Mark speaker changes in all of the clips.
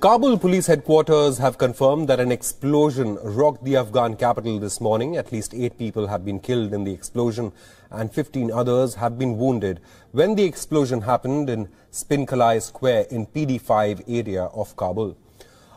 Speaker 1: Kabul police headquarters have confirmed that an explosion rocked the Afghan capital this morning. At least eight people have been killed in the explosion and 15 others have been wounded when the explosion happened in Spin Kalay Square in PD5 area of Kabul.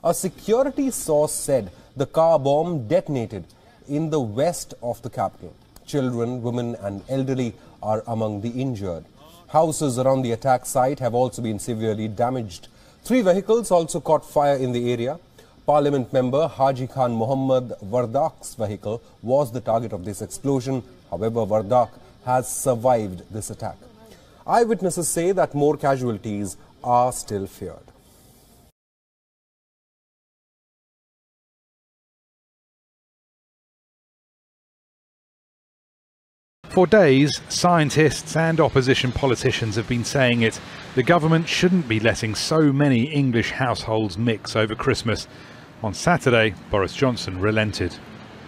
Speaker 1: A security source said the car bomb detonated in the west of the capital. Children, women and elderly are among the injured. Houses around the attack site have also been severely damaged. Three vehicles also caught fire in the area. Parliament member Haji Khan Muhammad Wardak's vehicle was the target of this explosion. However, Wardak has survived this attack. Eyewitnesses say that more casualties are still feared.
Speaker 2: For days, scientists and opposition politicians have been saying it. The government shouldn't be letting so many English households mix over Christmas. On Saturday, Boris Johnson relented.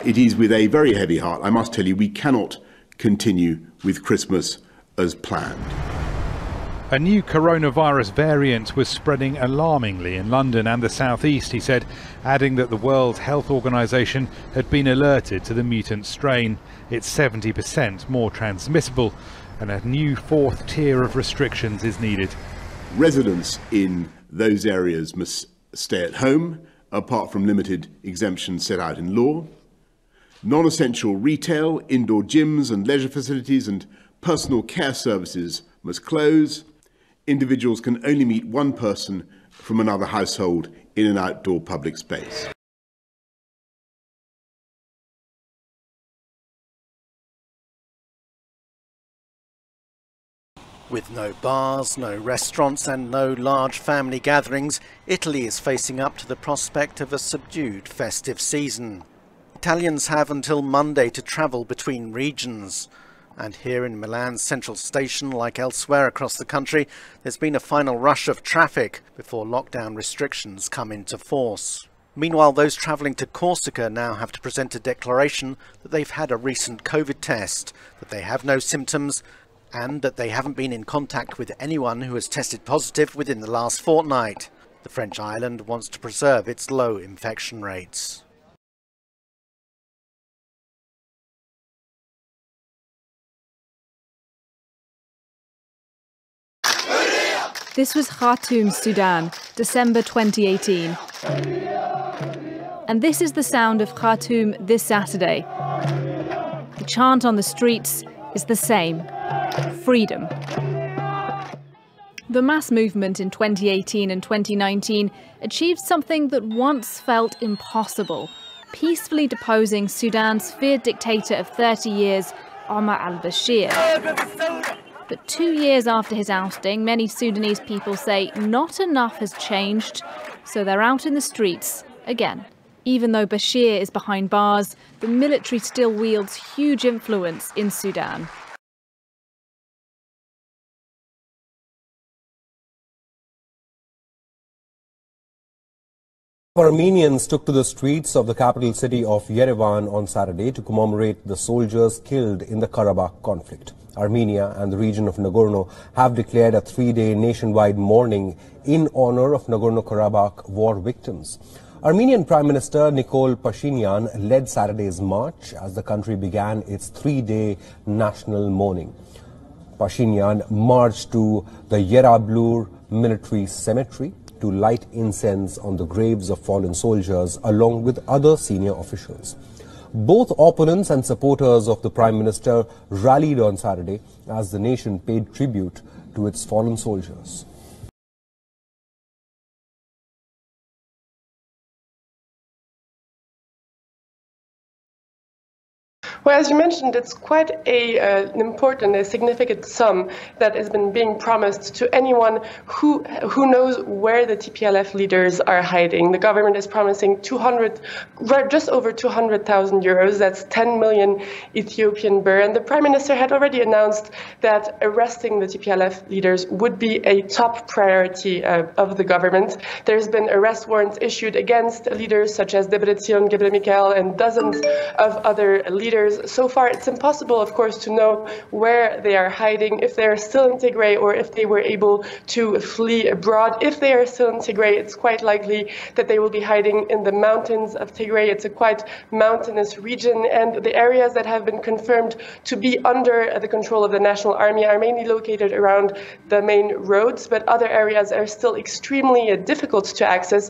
Speaker 3: It is with a very heavy heart, I must tell you, we cannot continue with Christmas as planned.
Speaker 2: A new coronavirus variant was spreading alarmingly in London and the southeast, he said, adding that the World Health Organization had been alerted to the mutant strain. It's 70% more transmissible, and a new fourth tier of restrictions is needed.
Speaker 3: Residents in those areas must stay at home, apart from limited exemptions set out in law. Non essential retail, indoor gyms and leisure facilities, and personal care services must close individuals can only meet one person from another household in an outdoor public space.
Speaker 4: With no bars, no restaurants, and no large family gatherings, Italy is facing up to the prospect of a subdued festive season. Italians have until Monday to travel between regions. And here in Milan's central station, like elsewhere across the country, there's been a final rush of traffic before lockdown restrictions come into force. Meanwhile, those travelling to Corsica now have to present a declaration that they've had a recent COVID test, that they have no symptoms, and that they haven't been in contact with anyone who has tested positive within the last fortnight. The French island wants to preserve its low infection rates.
Speaker 5: This was Khartoum, Sudan, December 2018. And this is the sound of Khartoum this Saturday. The chant on the streets is the same freedom. The mass movement in 2018 and 2019 achieved something that once felt impossible peacefully deposing Sudan's feared dictator of 30 years, Omar al Bashir. But two years after his ousting, many Sudanese people say not enough has changed, so they're out in the streets again. Even though Bashir is behind bars, the military still wields huge influence in Sudan.
Speaker 1: Armenians took to the streets of the capital city of Yerevan on Saturday to commemorate the soldiers killed in the Karabakh conflict. Armenia and the region of Nagorno have declared a three-day nationwide mourning in honor of Nagorno-Karabakh war victims. Armenian Prime Minister Nikol Pashinyan led Saturday's march as the country began its three-day national mourning. Pashinyan marched to the Yerablur military cemetery to light incense on the graves of fallen soldiers along with other senior officials. Both opponents and supporters of the Prime Minister rallied on Saturday as the nation paid tribute to its fallen soldiers.
Speaker 6: Well, as you mentioned, it's quite a, uh, an important, a significant sum that has been being promised to anyone who who knows where the TPLF leaders are hiding. The government is promising 200, just over 200,000 euros. That's 10 million Ethiopian birr. And the prime minister had already announced that arresting the TPLF leaders would be a top priority uh, of the government. There's been arrest warrants issued against leaders such as Debretsion Gebremichael and dozens of other leaders leaders. So far, it's impossible, of course, to know where they are hiding, if they are still in Tigray or if they were able to flee abroad. If they are still in Tigray, it's quite likely that they will be hiding in the mountains of Tigray. It's a quite mountainous region, and the areas that have been confirmed to be under the control of the National Army are mainly located around the main roads, but other areas are still extremely difficult to access.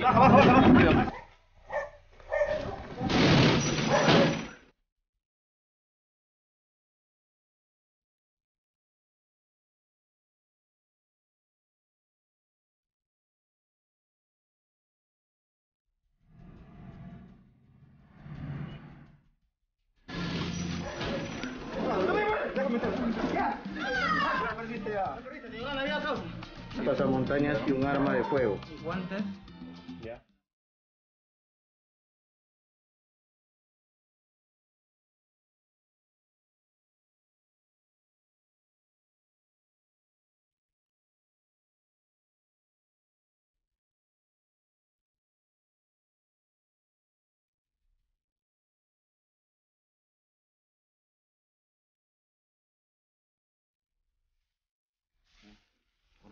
Speaker 6: Baja, baja.
Speaker 7: Pasamontañas y un arma de fuego. ¿Guantes?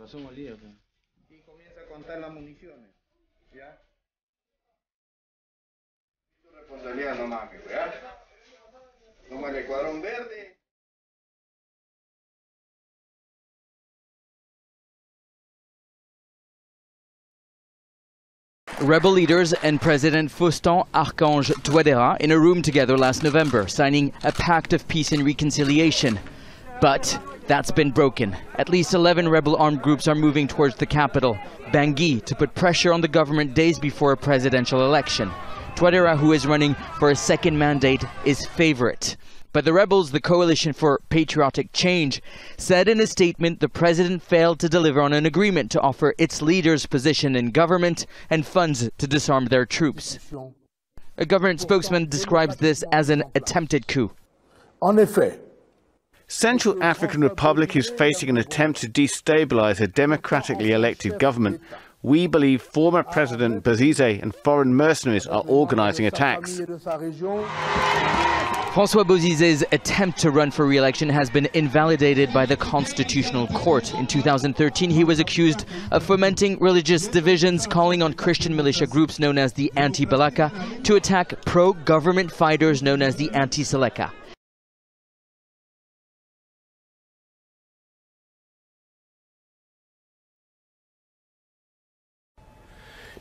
Speaker 7: Corazón olía. Y comienza a contar las municiones. ¿Ya? Tu responsabilidad nomás, que ¿ya? Toma el cuadrón verde.
Speaker 8: Rebel leaders and President Faustin Archange Touadéra in a room together last November, signing a pact of peace and reconciliation. But that's been broken. At least 11 rebel armed groups are moving towards the capital, Bangui, to put pressure on the government days before a presidential election. Touadéra, who is running for a second mandate, is favorite. But the rebels, the Coalition for Patriotic Change, said in a statement the president failed to deliver on an agreement to offer its leaders position in government and funds to disarm their troops. A government spokesman describes this as an attempted coup.
Speaker 9: En effet,
Speaker 10: Central African Republic is facing an attempt to destabilize a democratically elected government. We believe former President Bozize and foreign mercenaries are organizing attacks.
Speaker 8: François Bozize's attempt to run for re-election has been invalidated by the Constitutional Court. In 2013, he was accused of fomenting religious divisions, calling on Christian militia groups known as the Anti-Balaka to attack pro-government fighters known as the Anti-Seleka.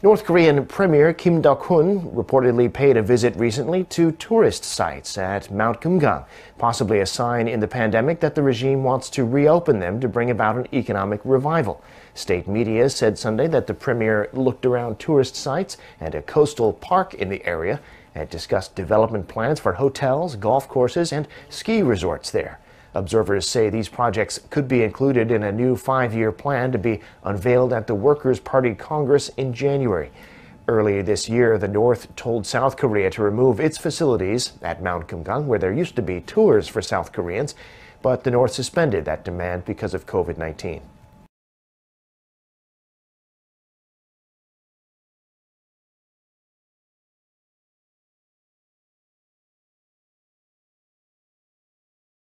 Speaker 11: North Korean Premier Kim Duk-hun reportedly paid a visit recently to tourist sites at Mount Kumgang, possibly a sign in the pandemic that the regime wants to reopen them to bring about an economic revival. State media said Sunday that the premier looked around tourist sites and a coastal park in the area and discussed development plans for hotels, golf courses, and ski resorts there. Observers say these projects could be included in a new five year plan to be unveiled at the Workers' Party Congress in January. Earlier this year, the North told South Korea to remove its facilities at Mount Kumgang, where there used to be tours for South Koreans, but the North suspended that demand because of COVID 19.